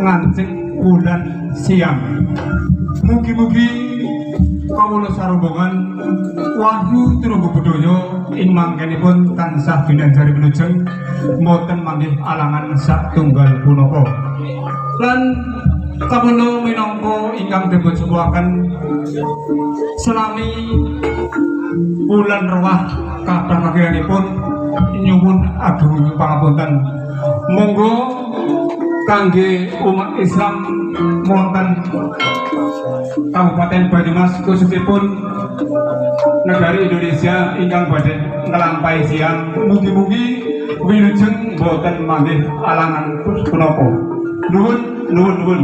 Ngancing bulan siang. Mugi-mugi kawula sarubungan wahyu turunggu bedoyo ing mangkenipun tansah binanjari menujeng mboten manggih alangan sak tunggal punapa. Lan kawula minangka ingkang dipun suwuhaken selami bulan rewah kathah kagiranipun nyuwun agung pangapunten. Monggo kangge umat Islam wonten Kabupaten Banyumas khususipun negara Indonesia ingkang badhe nglampahi siang. Mugi-mugi wilujeng boten manggih alangan punapa. Nuwun nuwun nuwun